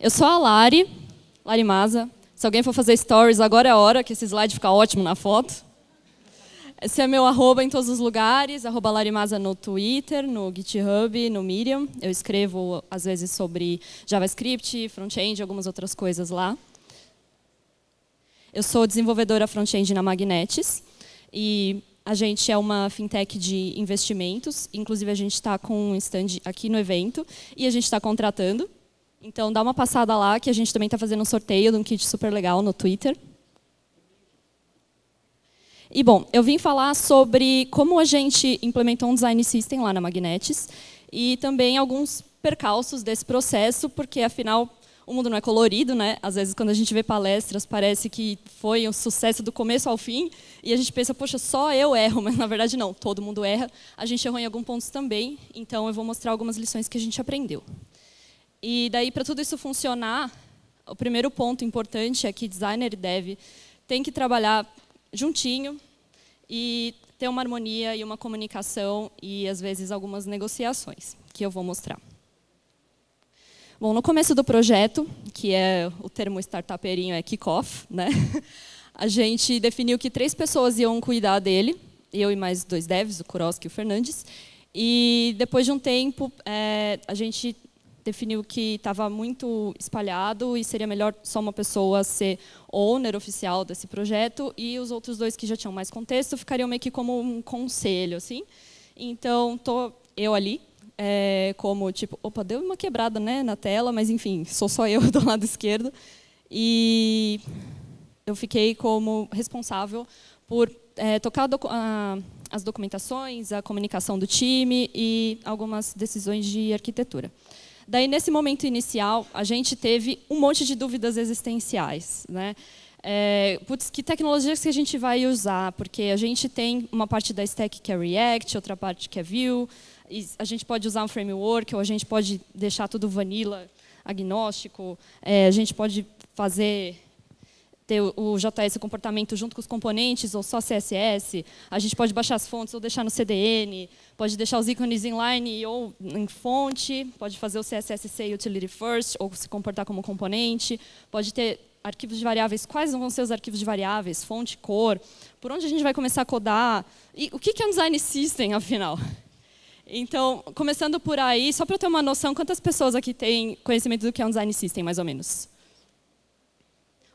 Eu sou a Lari, Lari Maza. Se alguém for fazer stories, agora é a hora, que esse slide fica ótimo na foto. Esse é meu arroba em todos os lugares, arroba Larimasa no Twitter, no GitHub, no Medium. Eu escrevo, às vezes, sobre JavaScript, front-end, algumas outras coisas lá. Eu sou desenvolvedora front-end na Magnetis. E a gente é uma fintech de investimentos, inclusive a gente está com um stand aqui no evento e a gente está contratando. Então dá uma passada lá que a gente também está fazendo um sorteio de um kit super legal no Twitter. E bom, eu vim falar sobre como a gente implementou um design system lá na Magnetis e também alguns percalços desse processo, porque afinal o mundo não é colorido, né? Às vezes, quando a gente vê palestras, parece que foi um sucesso do começo ao fim, e a gente pensa, poxa, só eu erro, mas na verdade não, todo mundo erra. A gente errou em alguns pontos também, então eu vou mostrar algumas lições que a gente aprendeu. E daí, para tudo isso funcionar, o primeiro ponto importante é que designer e dev tem que trabalhar juntinho e ter uma harmonia e uma comunicação e, às vezes, algumas negociações, que eu vou mostrar. Bom, no começo do projeto, que é o termo startuperinho é kickoff, né? A gente definiu que três pessoas iam cuidar dele, eu e mais dois devs, o Kuroski e o Fernandes. E depois de um tempo, é, a gente definiu que estava muito espalhado e seria melhor só uma pessoa ser owner oficial desse projeto e os outros dois que já tinham mais contexto ficariam meio que como um conselho, assim. Então, tô eu ali é, como, tipo, opa, deu uma quebrada né, na tela, mas enfim, sou só eu do lado esquerdo. E eu fiquei como responsável por é, tocar a, as documentações, a comunicação do time e algumas decisões de arquitetura. Daí, nesse momento inicial, a gente teve um monte de dúvidas existenciais. Né? É, putz, que tecnologias que a gente vai usar? Porque a gente tem uma parte da stack que é React, outra parte que é Vue, a gente pode usar um framework, ou a gente pode deixar tudo vanilla, agnóstico, é, a gente pode fazer ter o JS comportamento junto com os componentes ou só CSS. A gente pode baixar as fontes ou deixar no CDN. Pode deixar os ícones inline ou em fonte. Pode fazer o CSS ser utility first ou se comportar como componente. Pode ter arquivos de variáveis. Quais vão ser os arquivos de variáveis? Fonte, cor. Por onde a gente vai começar a codar? E o que é um design system, afinal? Então, começando por aí, só para eu ter uma noção, quantas pessoas aqui têm conhecimento do que é um design system, mais ou menos?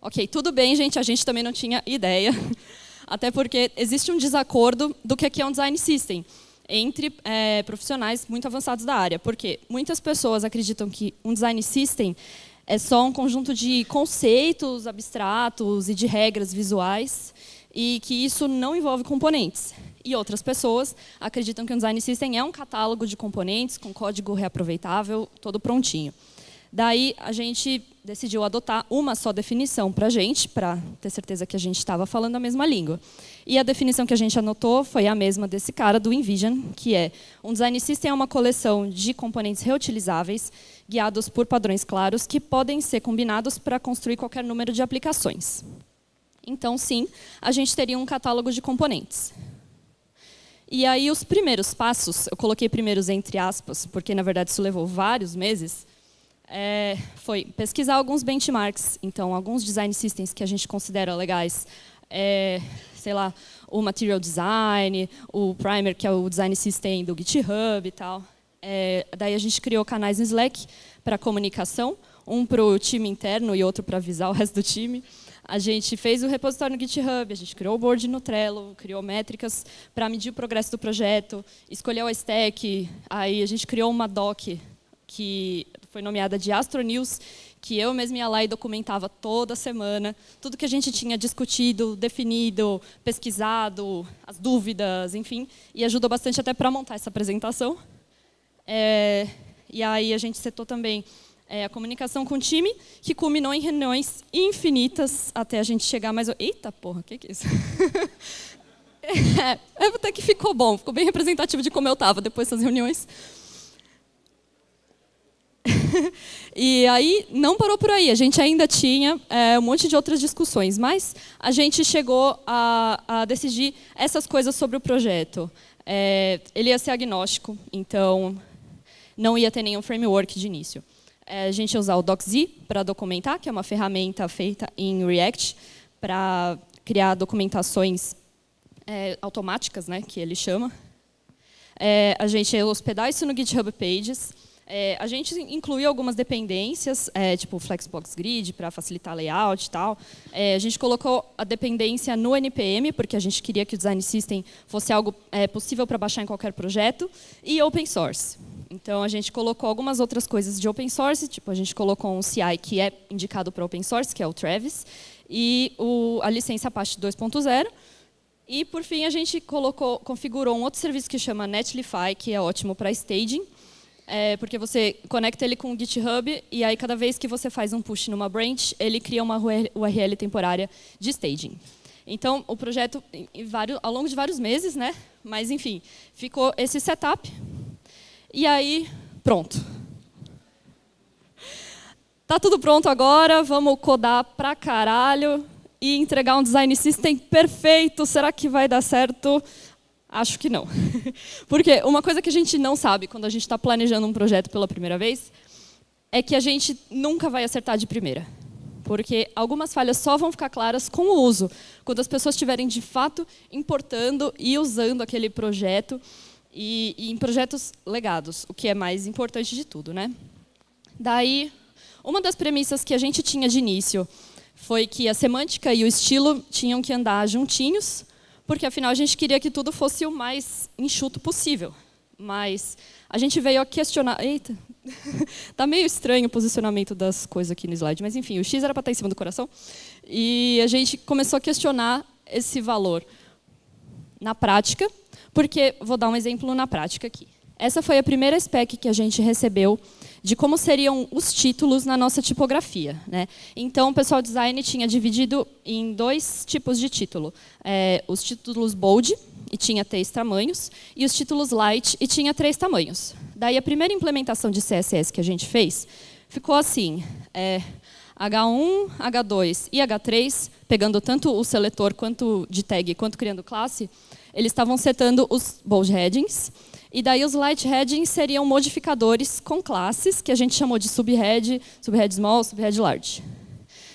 Ok, tudo bem, gente, a gente também não tinha ideia. Até porque existe um desacordo do que é um design system entre é, profissionais muito avançados da área. Porque muitas pessoas acreditam que um design system é só um conjunto de conceitos abstratos e de regras visuais e que isso não envolve componentes. E outras pessoas acreditam que um design system é um catálogo de componentes com código reaproveitável, todo prontinho. Daí a gente decidiu adotar uma só definição para a gente, para ter certeza que a gente estava falando a mesma língua. E a definição que a gente anotou foi a mesma desse cara, do InVision, que é um design system é uma coleção de componentes reutilizáveis, guiados por padrões claros, que podem ser combinados para construir qualquer número de aplicações. Então, sim, a gente teria um catálogo de componentes. E aí os primeiros passos, eu coloquei primeiros entre aspas, porque na verdade isso levou vários meses, é, foi pesquisar alguns benchmarks, então alguns design systems que a gente considera legais, é, sei lá, o Material Design, o Primer, que é o design system do GitHub e tal. É, daí a gente criou canais no Slack para comunicação, um para o time interno e outro para avisar o resto do time. A gente fez o repositório no GitHub, a gente criou o board no Trello, criou métricas para medir o progresso do projeto, escolheu a stack, aí a gente criou uma doc que foi nomeada de Astro News, que eu mesma ia lá e documentava toda semana tudo que a gente tinha discutido, definido, pesquisado, as dúvidas, enfim, e ajudou bastante até para montar essa apresentação. É, e aí a gente setou também é, a comunicação com o time, que culminou em reuniões infinitas até a gente chegar mais. Eita porra, o que, que é isso? é, até que ficou bom, ficou bem representativo de como eu estava depois dessas reuniões. e aí não parou por aí, a gente ainda tinha é, um monte de outras discussões, mas a gente chegou a, a decidir essas coisas sobre o projeto. É, ele ia ser agnóstico, então não ia ter nenhum framework de início. é a gente usar o DocZ para documentar, que é uma ferramenta feita em React para criar documentações automáticas, né, que ele chama. A gente hospedar isso no GitHub Pages. É, a gente incluiu algumas dependências, é, tipo Flexbox Grid, para facilitar layout e tal. É, a gente colocou a dependência no NPM, porque a gente queria que o Design System fosse algo é, possível para baixar em qualquer projeto. E Open Source. Então, a gente colocou algumas outras coisas de Open Source, tipo, a gente colocou um CI que é indicado para Open Source, que é o Travis, e o, a licença Apache 2.0. E, por fim, a gente colocou, configurou um outro serviço que chama Netlify, que é ótimo para staging, é, porque você conecta ele com o GitHub e aí cada vez que você faz um push numa branch, ele cria uma URL temporária de staging. Então, o projeto, ao longo de vários meses, né? mas enfim, ficou esse setup. E aí, pronto. Tá tudo pronto agora, vamos codar pra caralho e entregar um design system perfeito. Será que vai dar certo? Acho que não. Porque uma coisa que a gente não sabe quando a gente está planejando um projeto pela primeira vez é que a gente nunca vai acertar de primeira. Porque algumas falhas só vão ficar claras com o uso, quando as pessoas estiverem de fato importando e usando aquele projeto, e, e em projetos legados, o que é mais importante de tudo. Né? Daí, uma das premissas que a gente tinha de início foi que a semântica e o estilo tinham que andar juntinhos, porque afinal a gente queria que tudo fosse o mais enxuto possível. Mas a gente veio a questionar. Eita, tá meio estranho o posicionamento das coisas aqui no slide, mas enfim, o X era para estar em cima do coração. E a gente começou a questionar esse valor na prática, porque vou dar um exemplo na prática aqui. Essa foi a primeira spec que a gente recebeu de como seriam os títulos na nossa tipografia. Né? Então, o pessoal design tinha dividido em dois tipos de título. É, os títulos bold, e tinha três tamanhos, e os títulos light, e tinha três tamanhos. Daí, a primeira implementação de CSS que a gente fez ficou assim, é, H1, H2 e H3, pegando tanto o seletor quanto de tag, quanto criando classe, eles estavam setando os bold headings, e daí os light headings seriam modificadores com classes, que a gente chamou de subhead, subhead small, subhead large.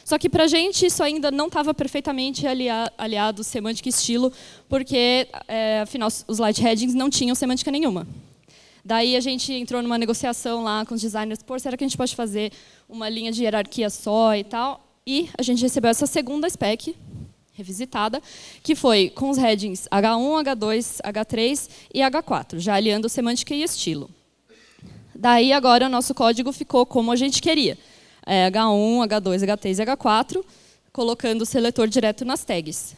Só que para a gente isso ainda não estava perfeitamente aliado semântica e estilo, porque, é, afinal, os light headings não tinham semântica nenhuma. Daí a gente entrou numa negociação lá com os designers, por será que a gente pode fazer uma linha de hierarquia só e tal? E a gente recebeu essa segunda spec, revisitada, que foi com os headings H1, H2, H3 e H4, já aliando semântica e estilo. Daí, agora, o nosso código ficou como a gente queria. É, H1, H2, H3 e H4, colocando o seletor direto nas tags.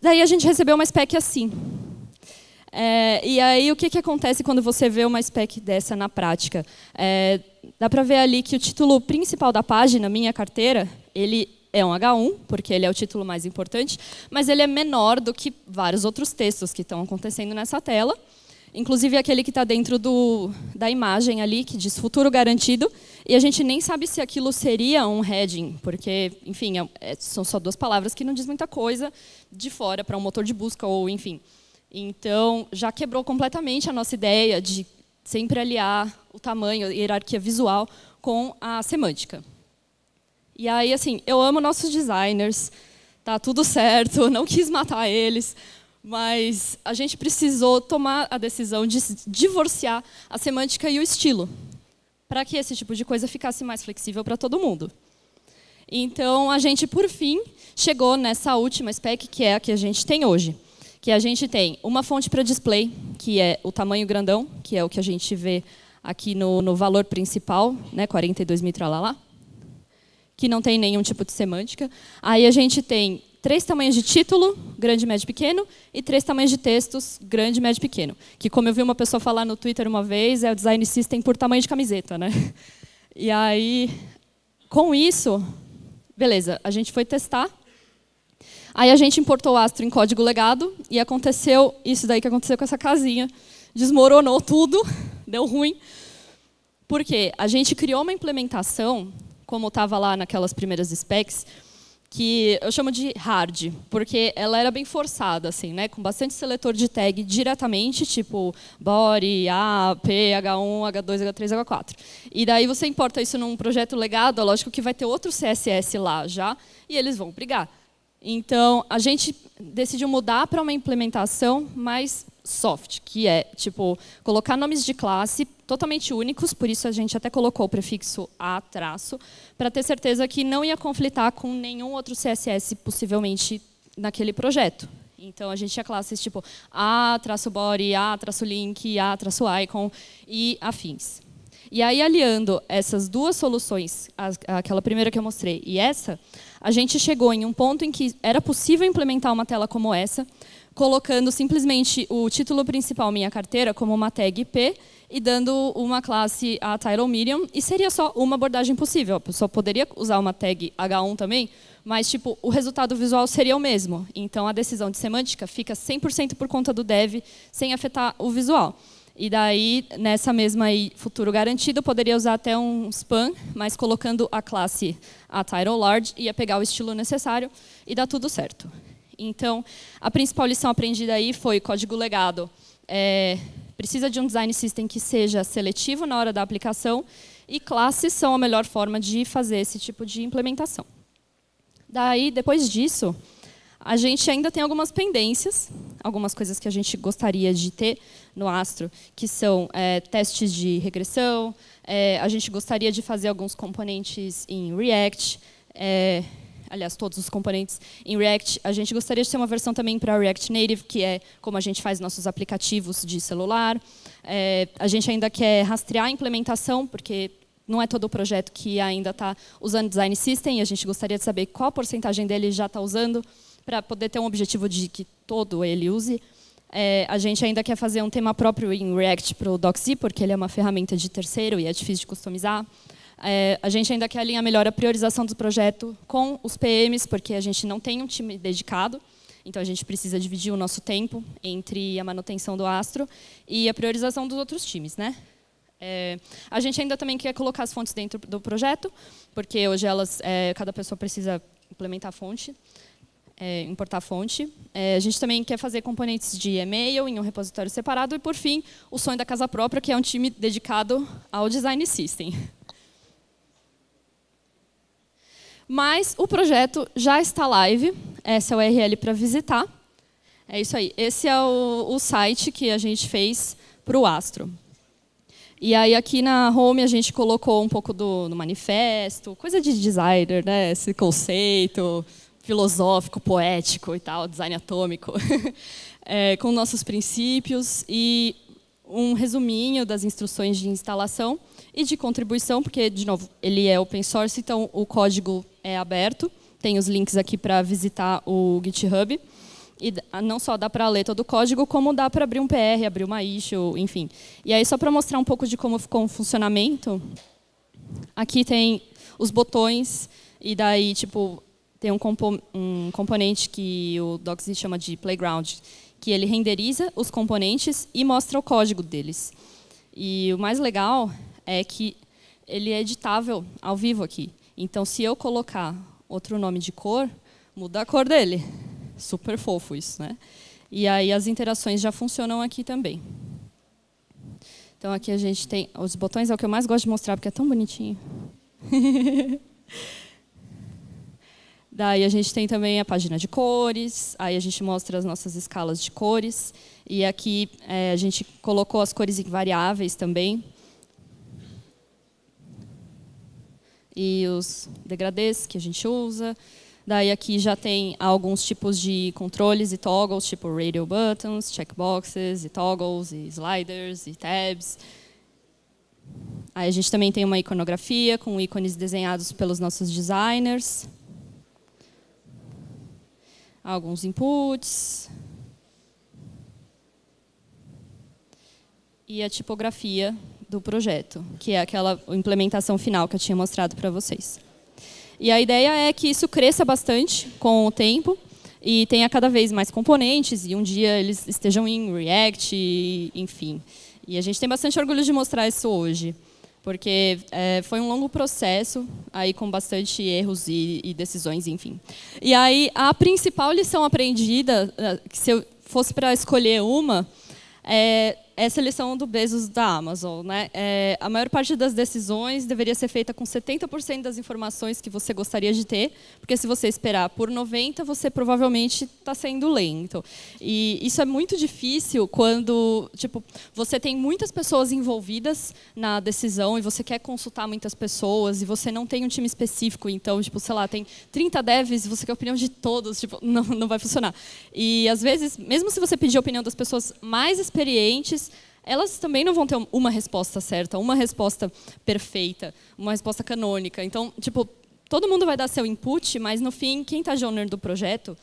Daí a gente recebeu uma spec assim. É, e aí, o que, que acontece quando você vê uma spec dessa na prática? É, dá para ver ali que o título principal da página, minha carteira, ele é um H1, porque ele é o título mais importante, mas ele é menor do que vários outros textos que estão acontecendo nessa tela, inclusive aquele que está dentro do, da imagem ali, que diz futuro garantido, e a gente nem sabe se aquilo seria um heading, porque, enfim, é, é são só duas palavras que não diz muita coisa de fora para um motor de busca, ou enfim. Então, já quebrou completamente a nossa ideia de sempre aliar o tamanho, a hierarquia visual com a semântica. E aí, assim, eu amo nossos designers, tá tudo certo, não quis matar eles, mas a gente precisou tomar a decisão de divorciar a semântica e o estilo, para que esse tipo de coisa ficasse mais flexível para todo mundo. Então, a gente, por fim, chegou nessa última spec, que é a que a gente tem hoje. Que a gente tem uma fonte para display, que é o tamanho grandão, que é o que a gente vê aqui no, no valor principal, né, 42 mil lá que não tem nenhum tipo de semântica. Aí a gente tem três tamanhos de título, grande, médio, pequeno, e três tamanhos de textos, grande, médio, pequeno. Que, como eu vi uma pessoa falar no Twitter uma vez, é o design system por tamanho de camiseta. Né? E aí, com isso, beleza, a gente foi testar. Aí a gente importou o Astro em código legado, e aconteceu isso daí que aconteceu com essa casinha. Desmoronou tudo, deu ruim. Porque a gente criou uma implementação como estava lá naquelas primeiras specs, que eu chamo de hard, porque ela era bem forçada, assim, né? com bastante seletor de tag diretamente, tipo body, A, P, H1, H2, H3, H4. E daí você importa isso num projeto legado, é lógico que vai ter outro CSS lá já, e eles vão brigar. Então, a gente decidiu mudar para uma implementação mais soft, que é, tipo, colocar nomes de classe totalmente únicos, por isso a gente até colocou o prefixo A traço, para ter certeza que não ia conflitar com nenhum outro CSS possivelmente naquele projeto. Então a gente tinha classes tipo A traço body, A traço link, A traço icon e afins. E aí aliando essas duas soluções, aquela primeira que eu mostrei e essa, a gente chegou em um ponto em que era possível implementar uma tela como essa, colocando simplesmente o título principal minha carteira como uma tag IP e dando uma classe a title medium e seria só uma abordagem possível. A pessoa poderia usar uma tag H1 também, mas tipo o resultado visual seria o mesmo. Então a decisão de semântica fica 100% por conta do dev, sem afetar o visual. E daí, nessa mesma aí, futuro garantido, poderia usar até um span, mas colocando a classe a title large, ia pegar o estilo necessário e dá tudo certo. Então, a principal lição aprendida aí foi código legado. É, precisa de um design system que seja seletivo na hora da aplicação e classes são a melhor forma de fazer esse tipo de implementação. Daí, depois disso, a gente ainda tem algumas pendências, algumas coisas que a gente gostaria de ter no Astro, que são é, testes de regressão, é, a gente gostaria de fazer alguns componentes em React, é, aliás, todos os componentes em React. A gente gostaria de ter uma versão também para React Native, que é como a gente faz nossos aplicativos de celular. É, a gente ainda quer rastrear a implementação, porque não é todo o projeto que ainda está usando Design System, e a gente gostaria de saber qual porcentagem dele já está usando, para poder ter um objetivo de que todo ele use. É, a gente ainda quer fazer um tema próprio em React para o Doxy, porque ele é uma ferramenta de terceiro e é difícil de customizar. É, a gente ainda quer alinhar melhor a priorização do projeto com os PMs, porque a gente não tem um time dedicado, então a gente precisa dividir o nosso tempo entre a manutenção do Astro e a priorização dos outros times. Né? É, a gente ainda também quer colocar as fontes dentro do projeto, porque hoje elas, é, cada pessoa precisa implementar a fonte, é, importar a fonte. É, a gente também quer fazer componentes de e-mail em um repositório separado. E, por fim, o sonho da casa própria, que é um time dedicado ao design system. Mas o projeto já está live, essa é a URL para visitar. É isso aí. Esse é o, o site que a gente fez para o Astro. E aí aqui na home a gente colocou um pouco do, do manifesto, coisa de designer, né? Esse conceito filosófico, poético e tal, design atômico, é, com nossos princípios e um resuminho das instruções de instalação e de contribuição, porque, de novo, ele é open source, então o código é aberto. Tem os links aqui para visitar o GitHub. E não só dá para ler todo o código, como dá para abrir um PR, abrir uma issue, enfim. E aí, só para mostrar um pouco de como ficou o funcionamento, aqui tem os botões, e daí, tipo, tem um, compo um componente que o Doxy chama de playground, que ele renderiza os componentes e mostra o código deles. E o mais legal é que ele é editável ao vivo aqui. Então, se eu colocar outro nome de cor, muda a cor dele. Super fofo isso, né? E aí as interações já funcionam aqui também. Então aqui a gente tem os botões é o que eu mais gosto de mostrar porque é tão bonitinho. Daí a gente tem também a página de cores, aí a gente mostra as nossas escalas de cores. E aqui é, a gente colocou as cores variáveis também. E os degradês que a gente usa. Daí aqui já tem alguns tipos de controles e toggles, tipo radio buttons, checkboxes, e toggles, e sliders, e tabs. Aí a gente também tem uma iconografia com ícones desenhados pelos nossos designers alguns inputs. E a tipografia do projeto, que é aquela implementação final que eu tinha mostrado para vocês. E a ideia é que isso cresça bastante com o tempo e tenha cada vez mais componentes e um dia eles estejam em React, enfim. E a gente tem bastante orgulho de mostrar isso hoje. Porque é, foi um longo processo, aí com bastante erros e, e, decisões, enfim. E aí a principal lição aprendida, que se eu fosse para escolher uma, é essa lição do Bezos da Amazon. Né? É, a maior parte das decisões deveria ser feita com 70% das informações que você gostaria de ter, porque se você esperar por 90%, você provavelmente está sendo lento. E isso é muito difícil quando tipo, você tem muitas pessoas envolvidas na decisão e você quer consultar muitas pessoas e você não tem um time específico, então, tipo, sei lá, tem 30 devs e você quer a opinião de todos, tipo, não, não vai funcionar. E às vezes, mesmo se você pedir a opinião das pessoas mais experientes, elas também não vão ter uma resposta certa, uma resposta perfeita, uma resposta canônica. Então, tipo, todo mundo vai dar seu input, mas no fim, quem está owner do projeto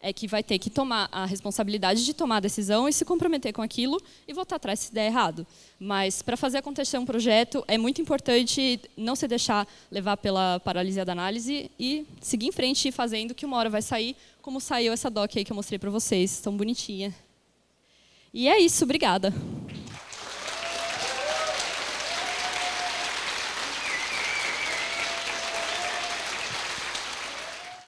é que vai ter que tomar a responsabilidade de tomar a decisão e se comprometer com aquilo e voltar atrás se der errado. Mas para fazer acontecer um projeto é muito importante não se deixar levar pela paralisia da análise e seguir em frente fazendo que uma hora vai sair, como saiu essa doc aí que eu mostrei para vocês, tão bonitinha. E é isso, obrigada.